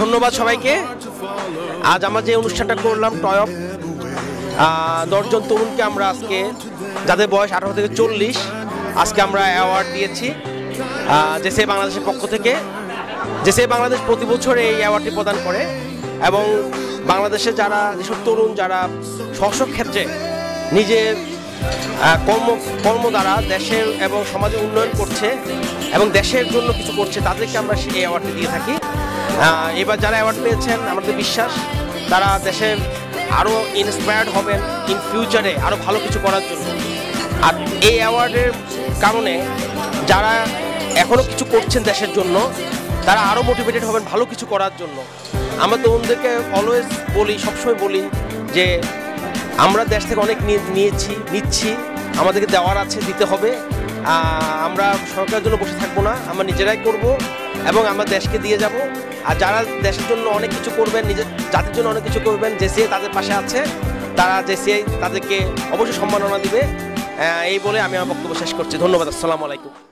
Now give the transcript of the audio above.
ধন্যবাদ সবাইকে। আজ আমরা যে অনুষ্ঠানটা করলাম টয়প দশজন তরুণকে আমরা আজকে, যাদের বয়স আঠারো থেকে চল্লিশ, আজকে আমরা অ্যাওয়ার্ড দিয়েছি জেসে বাংলাদেশের পক্ষ থেকে। জেসে বাংলাদেশ প্রতি বছর এই অ্যাওয়ার্ডটি প্রদান করে এবং বাংলাদেশে যারা যেসব তরুণ, যারা স্ব ক্ষেত্রে নিজের কর্ম কর্ম দ্বারা দেশের এবং সমাজে উন্নয়ন করছে এবং দেশের জন্য কিছু করছে, তাদেরকে আমরা সেই অ্যাওয়ার্ডটি দিয়ে থাকি। এবার যারা অ্যাওয়ার্ড পেয়েছেন, আমাদের বিশ্বাস, তারা দেশের আরও ইন্সপায়ার্ড হবেন ইন ফিউচারে আরও ভালো কিছু করার জন্য। আর এই অ্যাওয়ার্ডের কারণে যারা এখনও কিছু করছেন দেশের জন্য, তারা আরও মোটিভেটেড হবেন ভালো কিছু করার জন্য। আমরা তরুণদেরকে অলওয়েজ বলি, সবসময় বলি যে আমরা দেশ থেকে অনেক নিয়েছি, নিচ্ছি, আমাদেরকে দেওয়ার আছে, দিতে হবে। আমরা সরকারের জন্য বসে থাকব না, আমরা নিজেরাই করব এবং আমরা দেশকে দিয়ে যাব। আর যারা দেশের জন্য অনেক কিছু করবেন নিজের জাতির জন্য অনেক কিছু করবেন যে সে তাদের পাশে আছে, তারা সে তাদেরকে অবশ্যই সম্মাননা দিবে। এই বলে আমি আমার বক্তব্য শেষ করছি। ধন্যবাদ, আসসালামু আলাইকুম।